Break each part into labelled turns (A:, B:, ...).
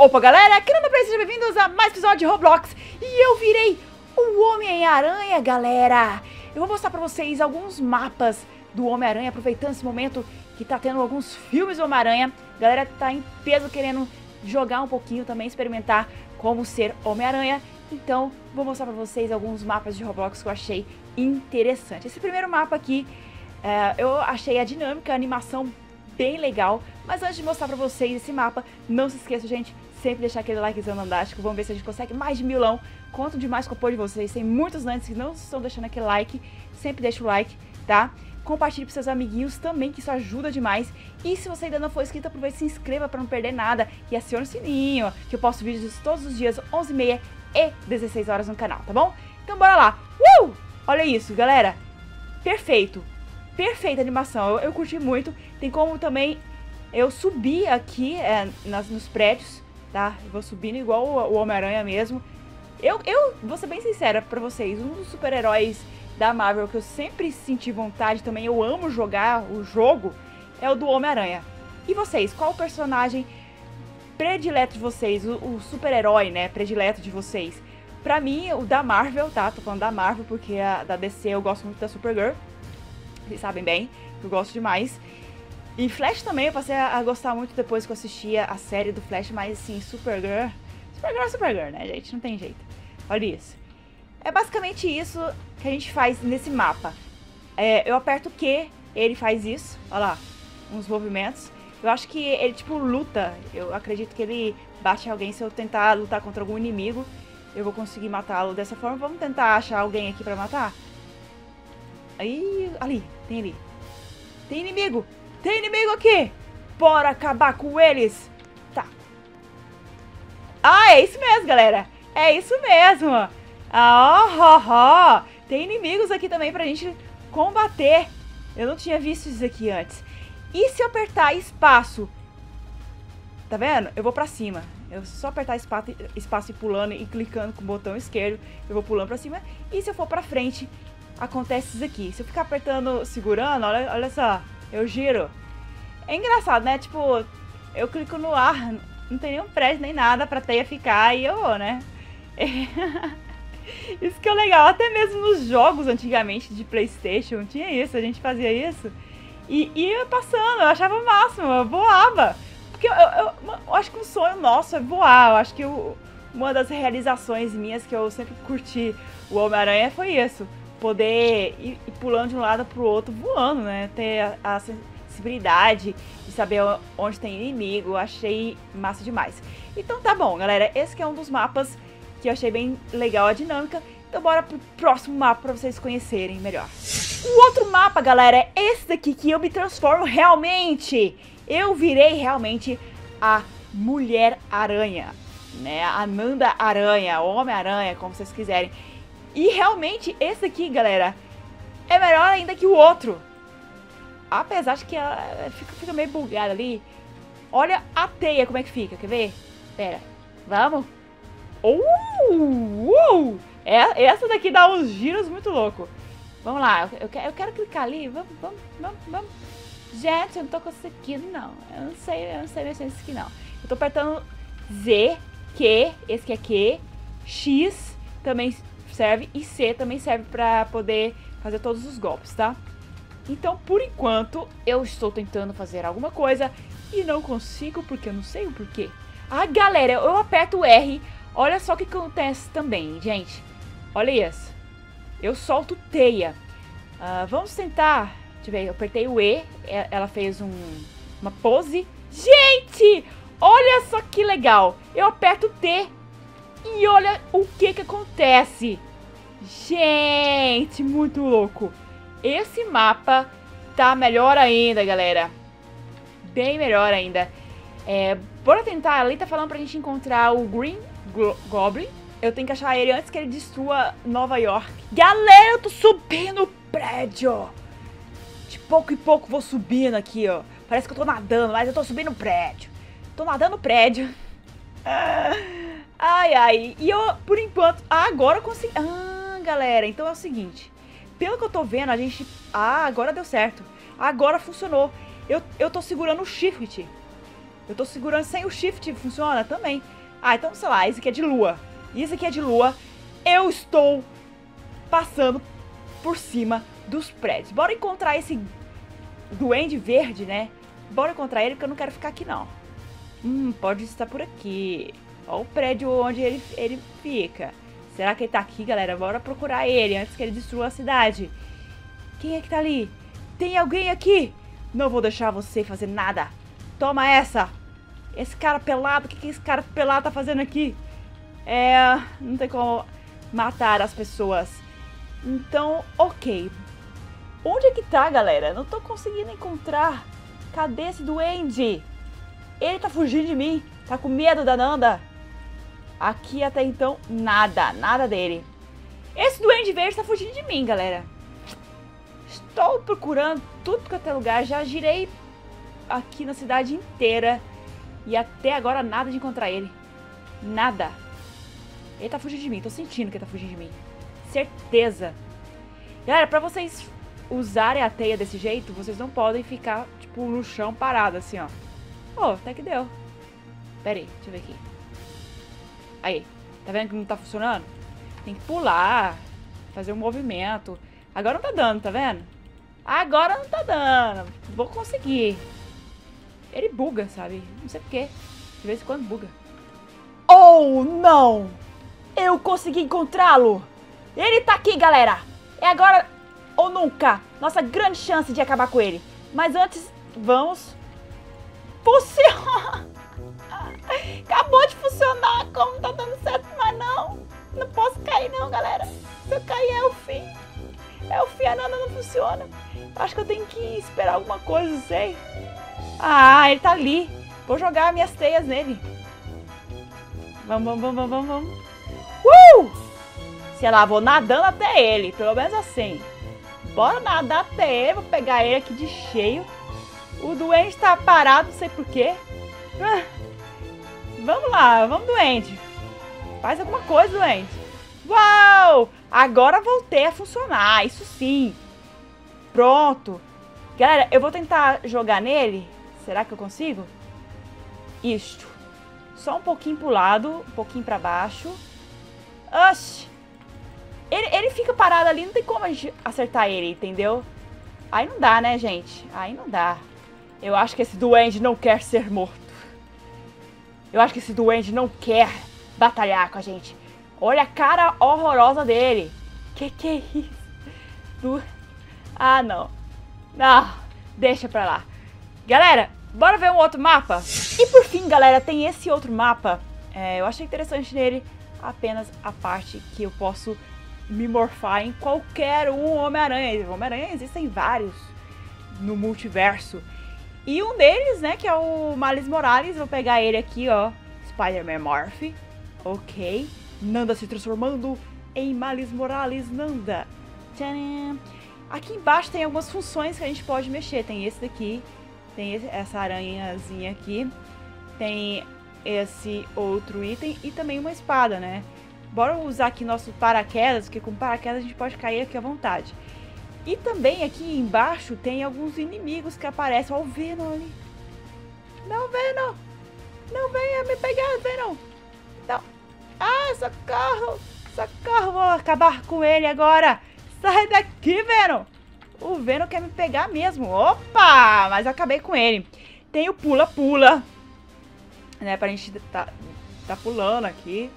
A: Opa galera, aqui no Play, sejam bem-vindos a mais episódio de Roblox. E eu virei o Homem-Aranha, galera. Eu vou mostrar pra vocês alguns mapas do Homem-Aranha Aproveitando esse momento que tá tendo alguns filmes do Homem-Aranha. Galera tá em peso querendo jogar um pouquinho também, experimentar como ser Homem-Aranha. Então, vou mostrar pra vocês alguns mapas de Roblox que eu achei interessante. Esse primeiro mapa aqui, é, eu achei a dinâmica, a animação bem legal. Mas antes de mostrar pra vocês esse mapa, não se esqueça, gente, sempre deixar aquele likezão fantástico. Vamos ver se a gente consegue mais de milão. Quanto demais que o apoio de vocês. Tem muitos antes que não estão deixando aquele like. Sempre deixa o like, tá? Compartilhe para seus amiguinhos também, que isso ajuda demais. E se você ainda não for inscrito, aproveite e se inscreva para não perder nada. E acione o sininho, que eu posto vídeos todos os dias, 11h30 e 16 horas no canal, tá bom? Então bora lá. Uh! Olha isso, galera. Perfeito perfeita animação, eu, eu, curti muito. Tem como também eu subir aqui é, nas, nos prédios, tá? Vou subindo igual o, Homem-Aranha mesmo. Eu, eu vou ser bem sincera pra vocês, um dos super-heróis da Marvel que eu sempre senti vontade também, eu amo jogar o jogo, é o do Homem-Aranha. E vocês, qual o personagem predileto de vocês, o, o super-herói, né, predileto de vocês? Pra mim, o da Marvel, tá? Tô falando da Marvel porque a da DC eu gosto muito da Supergirl vocês sabem bem, eu gosto demais. E Flash também, eu passei a, gostar muito depois que eu assistia a série do Flash, mas assim, Supergirl. Supergirl é Supergirl, né, gente? Não tem jeito. Olha isso. É basicamente isso que a gente faz nesse mapa. É, eu aperto Q, ele faz isso. Olha lá, uns movimentos. Eu acho que ele, tipo, luta. Eu acredito que ele bate alguém. Se eu tentar lutar contra algum inimigo, eu vou conseguir matá-lo dessa forma. Vamos tentar achar alguém aqui pra matar? Aí, ali, tem ali. Tem inimigo! Tem inimigo aqui! Bora acabar com eles! Tá. Ah, é isso mesmo, galera! É isso mesmo! Ah, ó, ó, Tem inimigos aqui também pra gente combater. Eu não tinha visto isso aqui antes. E se eu apertar espaço? Tá vendo? Eu vou pra cima. Eu só apertar espaço, espaço e pulando e clicando com o botão esquerdo, eu vou pulando pra cima. E se eu for pra frente, acontece isso aqui. Se eu ficar apertando, segurando, olha, olha só, eu giro. É engraçado, né? Tipo, eu clico no ar, não tem nenhum prédio nem nada pra teia ficar e eu vou, né? Isso que é legal, até mesmo nos jogos antigamente de Playstation tinha isso, a gente fazia isso. E ia passando, eu achava o máximo, eu voava. Porque eu, eu, eu, acho que um sonho nosso é voar, eu acho que uma das realizações minhas que eu sempre curti o Homem-Aranha foi isso poder ir, ir pulando de um lado pro outro voando, né? Ter a, a sensibilidade de saber onde tem inimigo, achei massa demais. Então tá bom, galera, esse é um dos mapas que eu achei bem legal a dinâmica. Então bora pro próximo mapa para vocês conhecerem melhor. O outro mapa, galera, é esse daqui que eu me transformo realmente. Eu virei realmente a Mulher Aranha, né? A Nanda Aranha, Homem-Aranha, como vocês quiserem. E realmente, esse aqui, galera, é melhor ainda que o outro. Apesar de que ela fica, fica meio bugada ali. Olha a teia como é que fica, quer ver? Pera, vamos? Uh, uh, é, essa daqui dá uns giros muito louco. Vamos lá, eu, quero, eu quero clicar ali. Vamos, vamos, vamos, vamos. Gente, eu não tô aqui, não. Eu não sei, eu não sei mexer nisso aqui, não. Eu tô apertando Z, Q, esse que é Q, X, também serve e C também serve para poder fazer todos os golpes, tá? Então, por enquanto, eu estou tentando fazer alguma coisa e não consigo porque eu não sei o porquê. Ah, galera, eu aperto o R, olha só o que acontece também, gente. Olha isso. Eu solto teia. Uh, vamos tentar... Deixa eu ver, eu apertei o E, ela fez um, uma pose. Gente, olha só que legal. Eu aperto T e olha o que que acontece. Gente, muito louco. Esse mapa tá melhor ainda, galera. Bem melhor ainda. É, bora tentar, ali tá falando pra gente encontrar o Green Goblin. Eu tenho que achar ele antes que ele destrua Nova York. Galera, eu tô subindo o prédio. De pouco em pouco vou subindo aqui, ó. Parece que eu tô nadando, mas eu tô subindo o prédio. Tô nadando o prédio. Ai, ai. E eu, por enquanto... Agora eu consegui... Ah, galera, então é o seguinte. Pelo que eu tô vendo, a gente... Ah, agora deu certo. Agora funcionou. Eu, eu tô segurando o shift. Eu tô segurando sem o shift, funciona também. Ah, então, sei lá, esse aqui é de lua. Esse aqui é de lua. Eu estou passando por cima dos prédios. Bora encontrar esse duende verde, né? Bora encontrar ele, porque eu não quero ficar aqui, não. Hum, pode estar por aqui. Olha o prédio onde ele, ele fica. Será que ele tá aqui, galera? Bora procurar ele antes que ele destrua a cidade. Quem é que tá ali? Tem alguém aqui? Não vou deixar você fazer nada. Toma essa. Esse cara pelado, o que, que esse cara pelado tá fazendo aqui? É... Não tem como matar as pessoas. Então, ok. Onde é que tá, galera? Não tô conseguindo encontrar. Cadê esse duende? Ele tá fugindo de mim. Tá com medo da Nanda. Aqui até então, nada. Nada dele. Esse duende verde tá fugindo de mim, galera. Estou procurando tudo que é lugar. Já girei aqui na cidade inteira. E até agora nada de encontrar ele. Nada. Ele tá fugindo de mim. Tô sentindo que ele tá fugindo de mim. Certeza. Galera, pra vocês usarem a teia desse jeito, vocês não podem ficar, tipo, no chão parado, assim, ó. Oh, até que deu. Pera aí, deixa eu ver aqui. Aí, tá vendo que não tá funcionando? Tem que pular, fazer um movimento. Agora não tá dando, tá vendo? Agora não tá dando. Vou conseguir. Ele buga, sabe? Não sei porquê. De vez em quando buga. Oh, não! Eu consegui encontrá-lo! Ele tá aqui, galera! É agora ou nunca! Nossa grande chance de acabar com ele. Mas antes, vamos... Funciona! Acabou de funcionar, como tá dando certo mais não. Não posso cair não, galera. Se eu cair é o fim. É o fim, a nada não funciona. Acho que eu tenho que esperar alguma coisa, não sei. Ah, ele tá ali. Vou jogar minhas teias nele. Vamos, vamos, vamos, vamos, vamos. Uh! Sei lá, vou nadando até ele. Pelo menos assim. Bora nadar até ele. Vou pegar ele aqui de cheio. O doente tá parado, não sei porquê. Ah, vamos lá, vamos doente. Faz alguma coisa, doente. Uau! Agora voltei a funcionar, isso sim. Pronto. Galera, eu vou tentar jogar nele. Será que eu consigo? Isto. Só um pouquinho pro lado, um pouquinho pra baixo. Oxi. Ele, ele fica parado ali, não tem como a gente acertar ele, entendeu? Aí não dá, né, gente? Aí não dá. Eu acho que esse duende não quer ser morto. Eu acho que esse duende não quer batalhar com a gente. Olha a cara horrorosa dele. Que que é isso? Du... Ah, não. Não, deixa pra lá. Galera, bora ver um outro mapa? E por fim, galera, tem esse outro mapa. É, eu achei interessante nele apenas a parte que eu posso me morfar em qualquer um Homem-Aranha. Homem-Aranha existem vários no multiverso. E um deles, né, que é o Miles Morales, vou pegar ele aqui, ó, Spider-Man Morph. Ok. Nanda se transformando em Miles Morales Nanda. Tcharam. Aqui embaixo tem algumas funções que a gente pode mexer. Tem esse daqui, tem essa aranhazinha aqui, tem esse outro item e também uma espada, né? Bora usar aqui nosso paraquedas, porque com paraquedas a gente pode cair aqui à vontade. E também aqui embaixo tem alguns inimigos que aparecem. Olha o Venom ali. Não, Venom! Não venha me pegar, Venom! Não! Ah, socorro! Socorro! Vou acabar com ele agora! Sai daqui, Venom! O Venom quer me pegar mesmo. Opa! Mas acabei com ele. Tem o pula-pula. Né, pra gente tá, tá pulando aqui.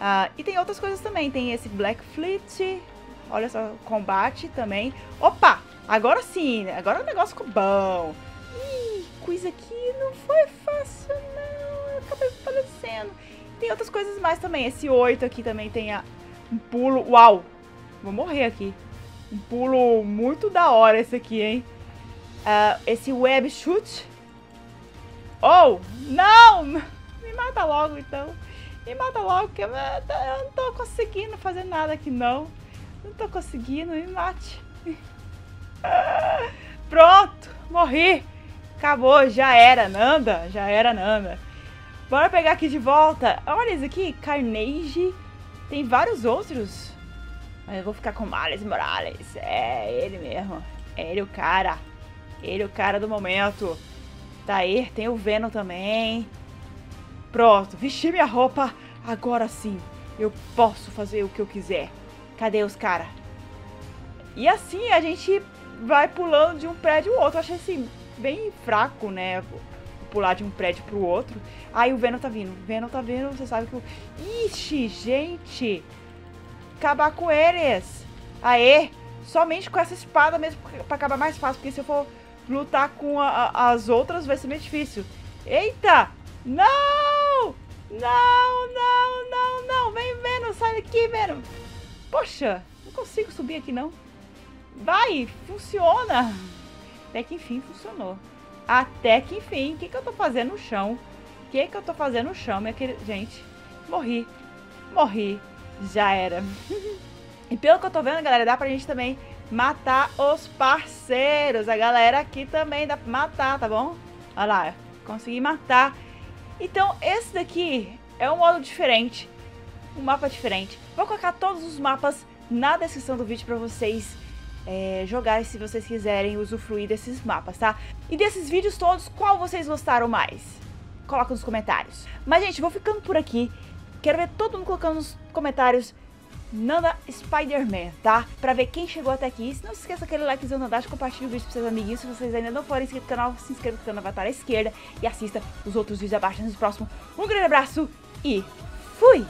A: Ah, e tem outras coisas também. Tem esse Black Fleet. Olha só, combate também. Opa! Agora sim, agora o negócio ficou bom. Ih, coisa aqui não foi fácil, não. Eu acabei falecendo. Tem outras coisas mais também. Esse 8 aqui também tem a, um pulo. Uau! Vou morrer aqui. Um pulo muito da hora esse aqui, hein? Uh, esse web shoot. Oh! Não! Me mata logo, então. Me mata logo, porque eu não tô conseguindo fazer nada aqui, não. Não tô conseguindo, me mate. Pronto, morri. Acabou, já era, Nanda. Já era, Nanda. Bora pegar aqui de volta. Olha isso aqui, Carnage. Tem vários outros. Mas eu vou ficar com Miles Morales. É ele mesmo. É ele o cara. Ele o cara do momento. Tá aí, tem o Venom também. Pronto, vesti minha roupa. Agora sim, eu posso fazer o que eu quiser. Cadê os caras? E assim a gente vai pulando de um prédio ao outro. Eu achei assim, bem fraco, né? Pular de um prédio pro outro. Aí o Venom tá vindo. O Venom tá vindo, você sabe que o. Ixi, gente! Acabar com eles! Aê! Somente com essa espada mesmo pra acabar mais fácil. Porque se eu for lutar com a, a, as outras vai ser meio difícil. Eita! Não! Não, não, não, não! Vem, Venom! Sai daqui, Venom! Poxa! Não consigo subir aqui, não. Vai! Funciona! Até que enfim funcionou. Até que enfim. O que, que eu tô fazendo no chão? O que, que eu tô fazendo no chão, minha querida? Gente, morri. Morri. Já era. e pelo que eu tô vendo, galera, dá pra gente também matar os parceiros. A galera aqui também dá pra matar, tá bom? Olha lá, consegui matar. Então, esse daqui é um modo diferente. Um mapa diferente. Vou colocar todos os mapas na descrição do vídeo pra vocês é, jogar se vocês quiserem usufruir desses mapas, tá? E desses vídeos todos, qual vocês gostaram mais? Coloca nos comentários. Mas, gente, vou ficando por aqui. Quero ver todo mundo colocando nos comentários Nanda Spider-Man, tá? Pra ver quem chegou até aqui. Não se esqueça aquele likezão na Dash, compartilhe o vídeo pros seus amiguinhos. Se vocês ainda não forem inscritos no canal, se inscreva no vai estar à esquerda. E assista os outros vídeos abaixo nos próximos. Um grande abraço e fui!